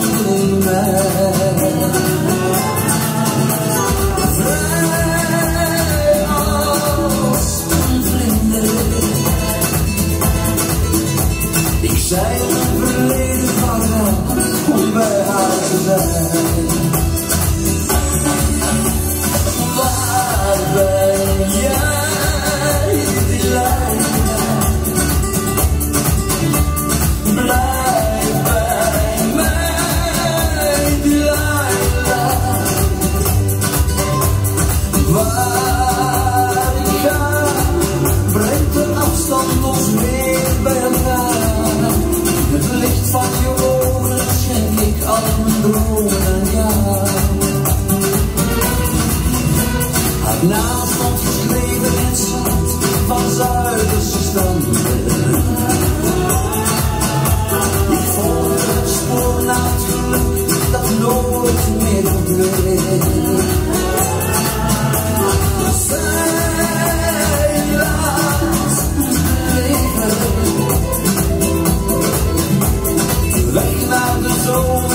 bleef naar